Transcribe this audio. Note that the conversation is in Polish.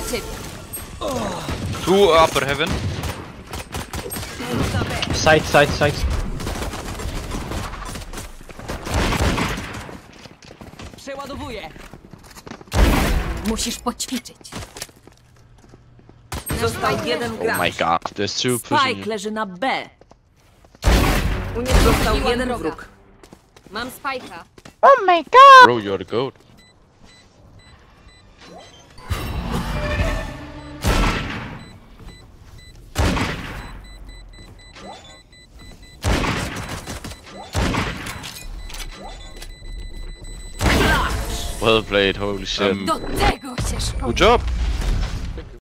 dla ciebie. Two upper heaven. Side, side, side. Przeładowuję. Musisz poćwiczyć. Został jeden Oh my gracz. god, there's two pushing Spike you. leży na B. U niego został jeden wroga. wróg. Mam spajka. Bro, you're the goat. Well played, holy shit. Do tego się szkoda. Good job.